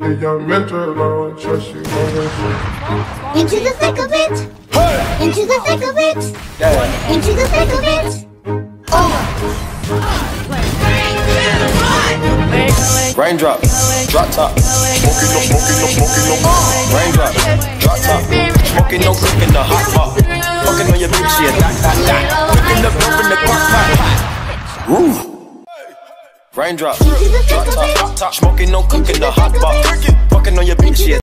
Ella me entra la noche así Into the thick of it. Into the thick of it. Into the thick of it. Raindrop, drop top, smoking no, smoking no, smoking no. Raindrop, drop top, smoking no, cooking the hot pot. Fucking on your bitch, yeah, that, that, that. Cooking the dope in the pot, pot. Woo. Raindrop, drop top, top, smoking no, cooking the hot pot. Fucking on your yeah.